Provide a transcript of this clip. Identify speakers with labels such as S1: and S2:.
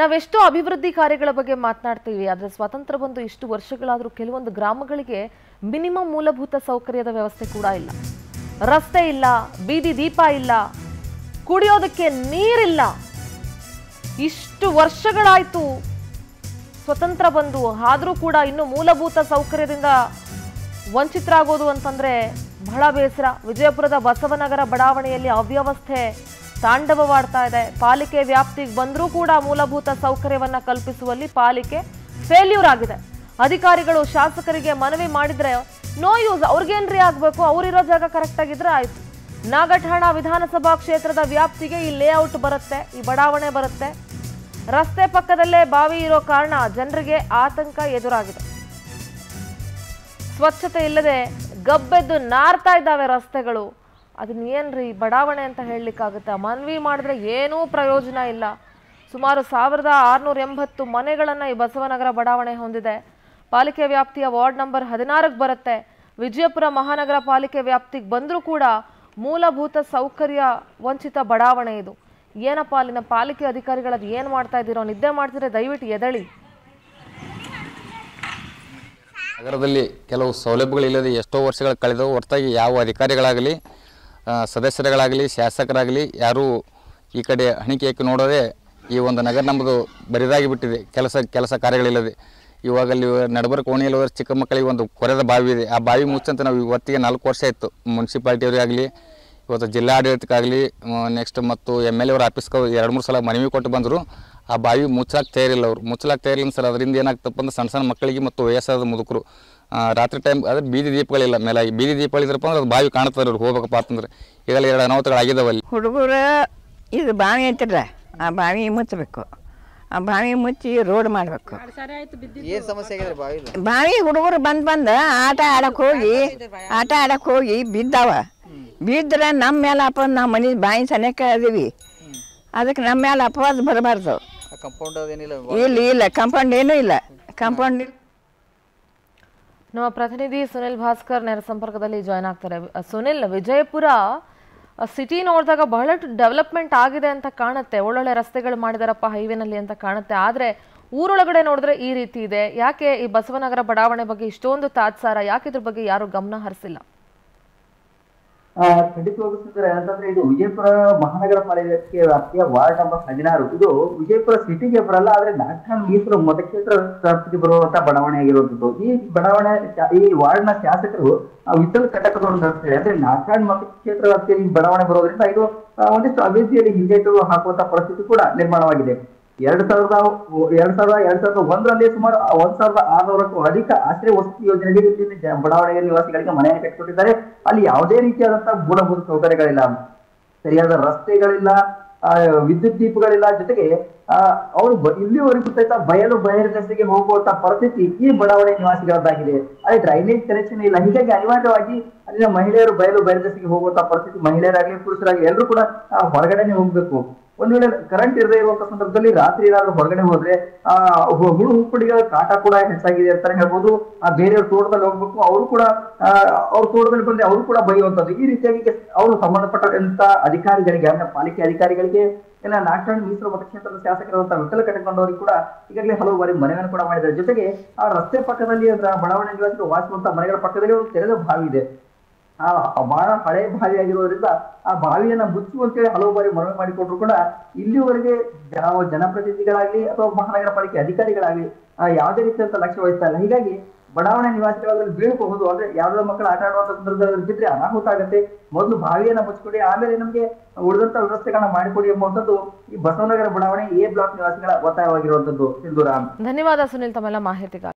S1: ನಾವೆಷ್ಟೋ ಅಭಿವೃದ್ಧಿ ಕಾರ್ಯಗಳ ಬಗ್ಗೆ ಮಾತನಾಡ್ತೀವಿ, ಆದರೆ ಸ್ವಾತಂತ್ರ್ಯ ಬಂದು ಇಷ್ಟು ವರ್ಷಗಳಾದರೂ ಕೆಲವೊಂದು ಗ್ರಾಮಗಳಿಗೆ ಮಿನಿಮಮ್ ಮೂಲಭೂತ ಸೌಕರ್ಯದ ವ್ಯವಸ್ಥೆ ಕೂಡ ಇಲ್ಲ. ರಸ್ತೆ ಇಲ್ಲ, ಬೀದಿ ದೀಪ ಇಲ್ಲ, ಕುಡಿಯೋದಕ್ಕೆ ನೀರಿಲ್ಲ. ಇಷ್ಟು ವರ್ಷಗಳಾಯಿತು ಸ್ವತಂತ್ರ ಬಂದು, ಆದರೂ ಕೂಡ ಇನ್ನು ಮೂಲಭೂತ ಸೌಕರ್ಯದಿಂದ ವಂಚಿತರಾಗೋದು ಅಂತಂದರೆ ಬಹಳ ಬೇಸರ. ವಿಜಯಪುರದ ಬಸವನಗರ ಬಡಾವಣೆಯಲ್ಲಿ ಅವ್ಯವಸ್ಥೆ ತಾಂಡವವಾಡ್ತಾ ಇದೆ. ಪಾಲಿಕೆ ವ್ಯಾಪ್ತಿಗೆ ಬಂದರೂ ಕೂಡ ಮೂಲಭೂತ ಸೌಕರ್ಯವನ್ನು ಕಲ್ಪಿಸುವಲ್ಲಿ ಪಾಲಿಕೆ ಫೇಲ್ಯೂರ್ ಆಗಿದೆ. ಅಧಿಕಾರಿಗಳು, ಶಾಸಕರಿಗೆ ಮನವಿ ಮಾಡಿದ್ರೆ ನೋ ಯೂಸ್ ಅವ್ರಿಗೇನ್ರಿ ಆಗಬೇಕು? ಅವರಿರೋ ಜಾಗ ಕರೆಕ್ಟ್ ಆಗಿದ್ರೆ ಆಯ್ತು. ನಾಗಠಾಣ ವಿಧಾನಸಭಾ ಕ್ಷೇತ್ರದ ವ್ಯಾಪ್ತಿಗೆ ಈ ಲೇಔಟ್ ಬರುತ್ತೆ, ಈ ಬಡಾವಣೆ ಬರುತ್ತೆ. ರಸ್ತೆ ಪಕ್ಕದಲ್ಲೇ ಬಾವಿ ಇರೋ ಕಾರಣ ಜನರಿಗೆ ಆತಂಕ ಎದುರಾಗಿದೆ. ಸ್ವಚ್ಛತೆ ಇಲ್ಲದೆ ಗಬ್ಬೆದ್ದು ನಾರ್ತಾ ಇದ್ದಾವೆ ರಸ್ತೆಗಳು. ಅದನ್ನ ಏನ್ರಿ ಬಡಾವಣೆ ಅಂತ ಹೇಳಲಿಕ್ಕಾಗುತ್ತೆ? ಮನವಿ ಮಾಡಿದ್ರೆ ಏನೂ ಪ್ರಯೋಜನ ಇಲ್ಲ. ಸುಮಾರು ಸಾವಿರದ ಆರುನೂರ ಎಂಬತ್ತು ಮನೆಗಳನ್ನು ಈ ಬಸವನಗರ ಬಡಾವಣೆ ಹೊಂದಿದೆ. ಪಾಲಿಕೆ ವ್ಯಾಪ್ತಿಯ ವಾರ್ಡ್ ನಂಬರ್ ಹದಿನಾರಕ್ಕೆ ಬರುತ್ತೆ. ವಿಜಯಪುರ ಮಹಾನಗರ ಪಾಲಿಕೆ ವ್ಯಾಪ್ತಿಗೆ ಬಂದರೂ ಕೂಡ ಮೂಲಭೂತ ಸೌಕರ್ಯ ವಂಚಿತ ಬಡಾವಣೆ ಇದು. ಏನಪ್ಪ ಅಲ್ಲಿನ ಪಾಲಿಕೆ ಅಧಿಕಾರಿಗಳು ಅದು ಏನು ಮಾಡ್ತಾ ಇದ್ದೀರೋ ನಿದ್ದೆ ಮಾಡ್ತಿದ್ರೆ ದಯವಿಟ್ಟು ಎದಳಿ.
S2: ನಗರದಲ್ಲಿ ಕೆಲವು ಸೌಲಭ್ಯಗಳಿಲ್ಲದೆ ಎಷ್ಟೋ ವರ್ಷಗಳು ಕಳೆದವು. ಹೊರತಾಗಿ ಯಾವ ಅಧಿಕಾರಿಗಳಾಗಲಿ ಸದಸ್ಯರುಗಳಾಗಲಿ, ಶಾಸಕರಾಗಲಿ, ಯಾರೂ ಈ ಕಡೆ ಹಣಿಕೆ ಹಾಕಿ ನೋಡೋದೇ ಈ ಒಂದು ನಗರ ನಮ್ಮದು ಬರಿದಾಗಿ ಬಿಟ್ಟಿದೆ. ಕೆಲಸ ಕೆಲಸ ಕಾರ್ಯಗಳಿಲ್ಲದೆ. ಇವಾಗ ಅಲ್ಲಿ ನಡಬರ ಕೋಣೆಯಲ್ಲಿ ಹೋದ್ರೆ ಚಿಕ್ಕ ಮಕ್ಕಳಿಗೆ ಒಂದು ಕೊರೆದ ಬಾವಿ ಇದೆ. ಆ ಬಾವಿ ಮುಚ್ಚಂತ ನಾವು ಇವತ್ತಿಗೆ ನಾಲ್ಕು ವರ್ಷ ಇತ್ತು ಮುನ್ಸಿಪಾಲ್ಟಿಯವರಿಗಾಗಲಿ ಇವತ್ತು ಜಿಲ್ಲಾಡಳಿತಕ್ಕಾಗಲಿ ನೆಕ್ಸ್ಟ್ ಮತ್ತು ಎಂ ಎಲ್ ಎ ಅವರ ಆಫೀಸ್ಗೆ ಎರಡು, ಮೂರು ಸಲ ಮನವಿ ಕೊಟ್ಟು ಬಂದರು. ಆ ಬಾವಿ ಮುಚ್ಚಲಾಕ್ ತಯಾರಿಲ್ಲ ಅವರು. ಮುಚ್ಚಲಾಕ್ ತಯಾರಿಲ್ಲ ಸರ್ ಅದರಿಂದ ಏನಾಗ್ತಪ್ಪ ಅಂದ್ರೆ ಸಣ್ಣ ಸಣ್ಣ ಮಕ್ಕಳಿಗೆ ಮತ್ತು ವಯಸ್ಸಾದ ಮುದುಕರು. ರಾತ್ರಿ ಟೈಮ್ ಅದ್ರ ಬೀದಿ ದೀಪಗಳಿಲ್ಲ ಮೇಲಾಗಿ ಬೀದಿ ದೀಪಗಳಿದ್ರಪ್ಪ ಅಂದ್ರೆ ಅದು ಬಾವಿ ಕಾಣ್ತಾರೆ ಅವ್ರು ಹೋಗ್ಬೇಕಪ್ಪ ಅಂತಂದ್ರೆ. ಈಗಲೇ ಎರಡು ಅನಾಹುತಗಳು ಅಲ್ಲಿ
S3: ಹುಡುಗರು ಇದು ಬಾವಿ ಐತಲ್ಲ ಆ ಬಾವಿ ಮುಚ್ಚಬೇಕು. ಆ ಬಾವಿ ಮುಚ್ಚಿ ರೋಡ್ ಮಾಡಬೇಕು.
S4: ಏನ್ ಸಮಸ್ಯೆ ಆಗಿದೆ ಬಾವಿ
S3: ಹುಡುಗರು ಬಂದು ಬಂದು ಆಟ ಆಡಕ್ಕೆ ಹೋಗಿ ಆಟ ಆಡಕ್ಕೆ ಹೋಗಿ ಬಿದ್ದಾವ. ಬಿದ್ದರೆ ನಮ್ಮ ಮೇಲೆ ಅಪ್ಪ ನಾವು ಮನೆ ಬಾವಿ ಸನೇಕ ಅದೀವಿ. ಅದಕ್ಕೆ ನಮ್ಮ ಮೇಲೆ ಅಪವಾದ ಬರಬಾರ್ದು.
S4: ಕಂಪೌಂಡ್ ಅದೇನಿಲ್ಲ
S3: ಇಲ್ಲ ಇಲ್ಲ ಕಂಪೌಂಡ್ ಏನೂ ಇಲ್ಲ. ಕಂಪೌಂಡ್ ಇಲ್ಲ
S1: ನಮ್ಮ ಪ್ರತಿನಿಧಿ ಸುನಿಲ್ ಭಾಸ್ಕರ್ ನೇರ ಸಂಪರ್ಕದಲ್ಲಿ ಜಾಯ್ನ್ ಆಗ್ತಾರೆ. ಸುನಿಲ್ ವಿಜಯಪುರ ಸಿಟಿ ನೋಡಿದಾಗ ಬಹಳಷ್ಟು ಡೆವಲಪ್ಮೆಂಟ್ ಆಗಿದೆ ಅಂತ ಕಾಣುತ್ತೆ. ಒಳ್ಳೊಳ್ಳೆ ರಸ್ತೆಗಳು ಮಾಡಿದಾರಪ್ಪ ಹೈವೇನಲ್ಲಿ ಅಂತ ಕಾಣುತ್ತೆ. ಆದ್ರೆ ಊರೊಳಗಡೆ ನೋಡಿದ್ರೆ ಈ ರೀತಿ ಇದೆ. ಯಾಕೆ ಈ ಬಸವನಗರ ಬಡಾವಣೆ ಬಗ್ಗೆ ಇಷ್ಟೊಂದು ತಾತ್ಸಾರ? ಯಾಕೆ ಇದ್ರ ಬಗ್ಗೆ ಯಾರು ಗಮನ ಹರಿಸಿಲ್ಲ?
S5: ಆ, ಖಂಡಿತವಾಗಿಸಿದ್ರೆ ಅಂತಂದ್ರೆ ಇದು ವಿಜಯಪುರ ಮಹಾನಗರ ಪಾಲಿಕೆ ವ್ಯಾಪ್ತಿಯ ವಾರ್ಡ್ ನಂಬರ್ ಹದಿನಾರು. ಇದು ವಿಜಯಪುರ ಸಿಟಿಗೆ ಬರಲ್ಲ ಆದ್ರೆ ನಾಗಠಾಣ ಮೀಸಲು ಮತಕ್ಷೇತ್ರ ವ್ಯಾಪ್ತಿಗೆ ಬರುವಂತಹ ಬಡಾವಣೆ ಆಗಿರುವಂತದ್ದು ಈ ಬಡಾವಣೆ ಈ ವಾರ್ಡ್ನ ಶಾಸಕರು ವಿಠಲ್ ಅಂತ ನಡೆಸ್ತಾರೆ ಅಂದ್ರೆ ನಾಗಠಾಣ ಮತಕ್ಷೇತ್ರ ವ್ಯಾಪ್ತಿಯಲ್ಲಿ ಬಡಾವಣೆ ಬರೋದ್ರಿಂದ ಇದು ಒಂದಿಷ್ಟು ಅಭಿವೃದ್ಧಿಯಲ್ಲಿ ಹಿಂದೇಟು ಹಾಕುವಂತ ಪರಿಸ್ಥಿತಿ ಕೂಡ ನಿರ್ಮಾಣವಾಗಿದೆ. ಎರಡ್ ಸಾವಿರದ ಎರಡ್ ಸಾವಿರದ ಎರಡ್ ಸಾವಿರದ ಒಂದರಲ್ಲಿ ಸುಮಾರು ಒಂದ್ ಸಾವಿರದ ಆರ್ನೂರಕ್ಕೂ ಅಧಿಕ ಆಶ್ರಯ ವಸತಿ ಯೋಜನೆಗೆ ಜ- ಬಡಾವಣೆಯ ನಿವಾಸಿಗಳಿಗೆ ಮನೆಯನ್ನು ಕಟ್ಟಿಕೊಟ್ಟಿದ್ದಾರೆ. ಅಲ್ಲಿ ಯಾವುದೇ ರೀತಿಯಾದಂತಹ ಮೂಲಭೂತ ಸೌಕರ್ಯಗಳಿಲ್ಲ. ಸರಿಯಾದ ರಸ್ತೆಗಳಿಲ್ಲ ವಿದ್ಯುತ್ ದೀಪಗಳಿಲ್ಲ. ಜೊತೆಗೆ ಅವರು ಇಲ್ಲಿವರೆಗೆ ಸಹಿತ ಬಯಲು ಬಹಿರ್ದೆಸೆಗೆ ಹೋಗುವಂತ ಪರಿಸ್ಥಿತಿ ಈ ಬಡಾವಣೆ ನಿವಾಸಿಗಳದ್ದಾಗಿದೆ. ಅಲ್ಲಿ ಡ್ರೈನೇಜ್ ಕನೆಕ್ಷನ್ ಇಲ್ಲ. ಹೀಗಾಗಿ ಅನಿವಾರ್ಯವಾಗಿ ಅಲ್ಲಿನ ಮಹಿಳೆಯರು ಬಯಲು ಬಹಿರ್ದೆಸೆಗೆ ಹೋಗುವಂತ ಪರಿಸ್ಥಿತಿ ಮಹಿಳೆಯರಾಗ್ಲಿ ಪುರುಷರಾಗ್ಲಿ ಎಲ್ಲರೂ ಕೂಡ ಹೊರಗಡೆನೆ ಹೋಗ್ಬೇಕು. ಒಂದ್ ವೇಳೆ ಕರೆಂಟ್ ಇರದೇ ಇರುವಂತ ಸಂದರ್ಭದಲ್ಲಿ ರಾತ್ರಿ ಏನಾದ್ರು ಹೊರಗಡೆ ಹೋದ್ರೆ, ಆ ಹುಳು ಹುಪ್ಪುಡಿಗಳ ಕಾಟ ಕೂಡ ಹೆಚ್ಚಾಗಿದೆ ಅಂತಾನೆ ಹೇಳ್ಬೋದು. ಆ, ಬೇರೆಯವ್ರ ತೋಟದಲ್ಲಿ ಹೋಗ್ಬೇಕು, ಅವರು ಕೂಡ ಅವ್ರ ತೋಟದಲ್ಲಿ ಬಂದ್ರೆ ಅವರು ಕೂಡ ಬೈಯುವಂತದ್ದು. ಈ ರೀತಿಯಾಗಿ ಅವರು ಸಂಬಂಧಪಟ್ಟಂತ ಅಧಿಕಾರಿಗಳಿಗೆ ಅಂದ್ರೆ ಪಾಲಿಕೆ ಅಧಿಕಾರಿಗಳಿಗೆ ಇಲ್ಲ ನಾಗಠಾಣ ಮೀಸಲು ಮತಕ್ಷೇತ್ರದ ಶಾಸಕರಾದಂತಹ ವಿಠಲ ಕಟ್ಟಿಕೊಂಡವರಿಗೆ ಕೂಡ ಈಗಾಗಲೇ ಹಲವು ಬಾರಿ ಮನವಿಯನ್ನು ಕೂಡ ಮಾಡಿದ್ದಾರೆ. ಜೊತೆಗೆ ಆ ರಸ್ತೆ ಪಕ್ಕದಲ್ಲಿ ಅಂದ್ರೆ ಬಡಾವಣೆ ನಿವಾಸಿಗಳು ವಾಸಿಸುವಂತ ಮನೆಗಳ ಪಕ್ಕದಲ್ಲಿ ಒಂದು ತೆರೆದ ಬಾವಿ ಇದೆ. ಆ ಬಹಳ ಹಳೆ ಬಾವಿ ಆಗಿರೋದ್ರಿಂದ ಆ ಬಾವಿಯನ್ನ ಮುಚ್ಚುವಂತೇಳಿ ಹಲವು ಬಾರಿ ಮನವಿ ಮಾಡಿಕೊಟ್ರು ಕೂಡ ಇಲ್ಲಿವರೆಗೆ ಯಾವ ಜನಪ್ರತಿನಿಧಿಗಳಾಗ್ಲಿ ಅಥವಾ ಮಹಾನಗರ ಪಾಲಿಕೆ ಅಧಿಕಾರಿಗಳಾಗ್ಲಿ ಯಾವುದೇ ರೀತಿಯಂತ ಲಕ್ಷ್ಯ ವಹಿಸ್ತಾ ಇಲ್ಲ. ಹೀಗಾಗಿ ಬಡಾವಣೆ ನಿವಾಸಿಗಳಲ್ಲಿ ಬೀಳಬಹುದು ಅಂದ್ರೆ ಯಾವ್ದೋ ಮಕ್ಕಳು ಆಟ ಆಡುವಂತ ಸಂದರ್ಭದಲ್ಲಿ ಬಿದ್ರೆ ಅನಾಹುತ ಆಗುತ್ತೆ. ಮೊದಲು ಬಾವಿಯನ್ನ ಮುಚ್ಚಿಕೊಡಿ ಆಮೇಲೆ ನಮಗೆ ಉಳಿದಂತ ವ್ಯವಸ್ಥೆಗಳನ್ನ ಮಾಡಿಕೊಡಿ ಎಂಬುವಂಥದ್ದು ಈ ಬಸವನಗರ ಬಡಾವಣೆ ಎ ಬ್ಲಾಕ್ ನಿವಾಸಿಗಳ ಒತ್ತಾಯವಾಗಿರುವಂತದ್ದು ಸಿಂಧೂರಾಮ್
S1: ಧನ್ಯವಾದ ಸುನಿಲ್, ತಮ್ಮೆಲ್ಲ ಮಾಹಿತಿಗಾಗಿ.